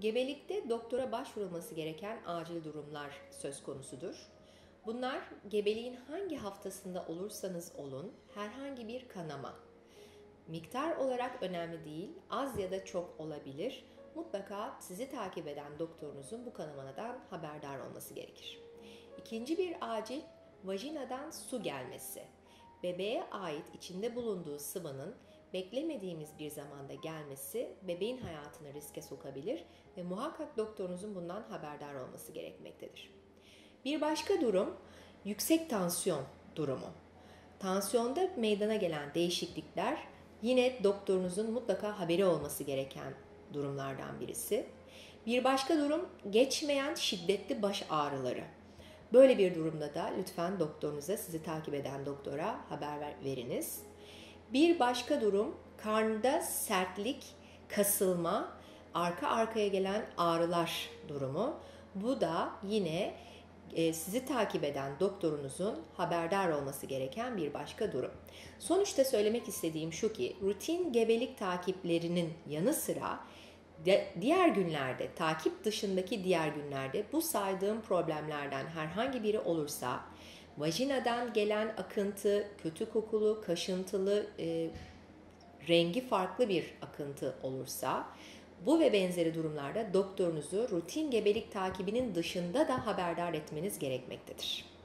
Gebelikte doktora başvurulması gereken acil durumlar söz konusudur. Bunlar gebeliğin hangi haftasında olursanız olun herhangi bir kanama. Miktar olarak önemli değil, az ya da çok olabilir. Mutlaka sizi takip eden doktorunuzun bu kanamadan haberdar olması gerekir. İkinci bir acil vajinadan su gelmesi. Bebeğe ait içinde bulunduğu sıvının beklemediğimiz bir zamanda gelmesi bebeğin hayatını riske sokabilir ve muhakkak doktorunuzun bundan haberdar olması gerekmektedir. Bir başka durum yüksek tansiyon durumu. Tansiyonda meydana gelen değişiklikler yine doktorunuzun mutlaka haberi olması gereken durumlardan birisi. Bir başka durum geçmeyen şiddetli baş ağrıları. Böyle bir durumda da lütfen doktorunuza, sizi takip eden doktora haber veriniz. Bir başka durum karnında sertlik, kasılma, arka arkaya gelen ağrılar durumu. Bu da yine e, sizi takip eden doktorunuzun haberdar olması gereken bir başka durum. Sonuçta söylemek istediğim şu ki rutin gebelik takiplerinin yanı sıra diğer günlerde, takip dışındaki diğer günlerde bu saydığım problemlerden herhangi biri olursa, vajinadan gelen akıntı, kötü kokulu, kaşıntılı, e, rengi farklı bir akıntı olursa, bu ve benzeri durumlarda doktorunuzu rutin gebelik takibinin dışında da haberdar etmeniz gerekmektedir.